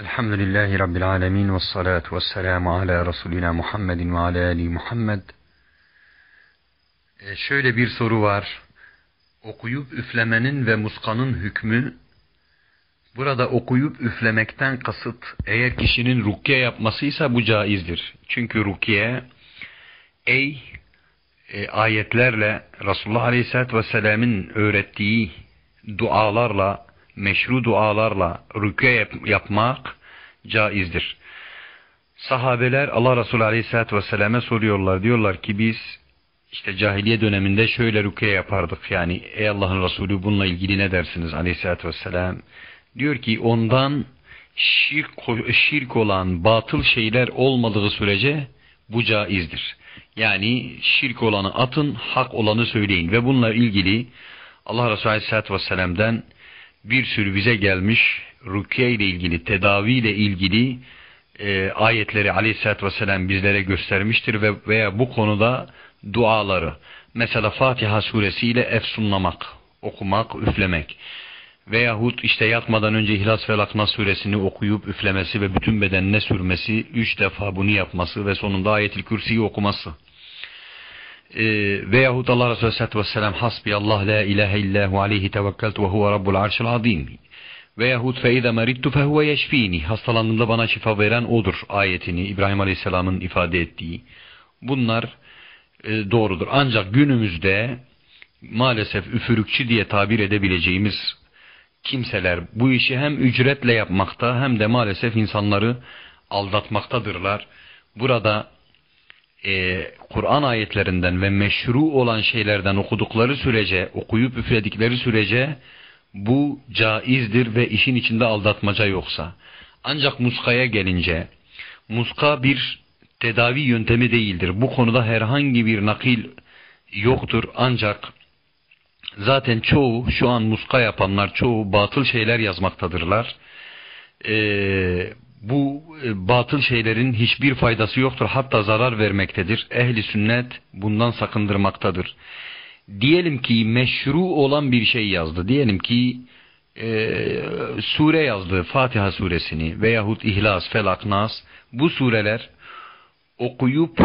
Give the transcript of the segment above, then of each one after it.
Elhamdülillahi Rabbil alemin ve salatu ve selamu ala Resulina Muhammedin ve ala Ali Muhammed. Ee, şöyle bir soru var. Okuyup üflemenin ve muskanın hükmü, burada okuyup üflemekten kasıt, eğer kişinin rukiye yapmasıysa bu caizdir. Çünkü rukiye, ey e, ayetlerle Resulullah Aleyhisselatü Vesselam'ın öğrettiği dualarla, meşru dualarla rükû yap yapmak caizdir. Sahabeler Allah Resulü Aleyhisselatü Vesselam'a soruyorlar. Diyorlar ki biz işte cahiliye döneminde şöyle rükû yapardık. Yani ey Allah'ın Resulü bununla ilgili ne dersiniz Aleyhisselatü Vesselam? Diyor ki ondan şirk, şirk olan batıl şeyler olmadığı sürece bu caizdir. Yani şirk olanı atın, hak olanı söyleyin. Ve bununla ilgili Allah Resulü Aleyhisselatü Vesselam'dan bir sürü bize gelmiş rukiye ile ilgili, tedavi ile ilgili e, ayetleri Aleyhisselatü Vesselam bizlere göstermiştir ve veya bu konuda duaları. Mesela Fatiha suresiyle efsunlamak, okumak, üflemek. Veyahut işte yatmadan önce İhlas ve Laknas suresini okuyup üflemesi ve bütün bedenine sürmesi, üç defa bunu yapması ve sonunda ayetil kürsiyi okuması. Ee, veyahut Allah Resulü Aleyhisselatü Vesselam Hasbi Allah la ilahe illahu aleyhi tevekkeltu ve huve rabbul arşil azim. Veyahut fe izâ merittu fehuve yeşfini. Hastalandığımda bana şifa veren odur ayetini İbrahim Aleyhisselam'ın ifade ettiği. Bunlar e, doğrudur. Ancak günümüzde maalesef üfürükçü diye tabir edebileceğimiz kimseler bu işi hem ücretle yapmakta hem de maalesef insanları aldatmaktadırlar. Burada e, Kur'an ayetlerinden ve meşru olan şeylerden okudukları sürece, okuyup üfledikleri sürece bu caizdir ve işin içinde aldatmaca yoksa. Ancak muskaya gelince, muska bir tedavi yöntemi değildir. Bu konuda herhangi bir nakil yoktur ancak zaten çoğu şu an muska yapanlar çoğu batıl şeyler yazmaktadırlar. Ee, batıl şeylerin hiçbir faydası yoktur hatta zarar vermektedir. Ehli sünnet bundan sakındırmaktadır. Diyelim ki meşru olan bir şey yazdı. Diyelim ki e, sure yazdı Fatiha suresini veyahut İhlas, Felak, Nas bu sureler okuyup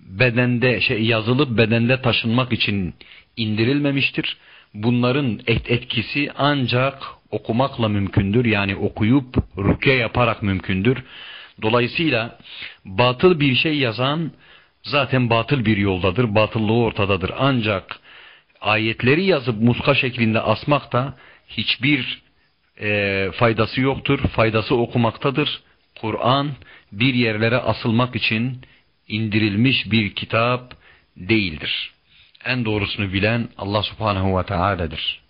bedende şey yazılıp bedende taşınmak için indirilmemiştir. Bunların et etkisi ancak okumakla mümkündür. Yani okuyup rükye yaparak mümkündür. Dolayısıyla batıl bir şey yazan zaten batıl bir yoldadır. Batıllığı ortadadır. Ancak ayetleri yazıp muska şeklinde asmak da hiçbir e, faydası yoktur. Faydası okumaktadır. Kur'an bir yerlere asılmak için indirilmiş bir kitap değildir. En doğrusunu bilen Allah subhanehu ve teala'dır.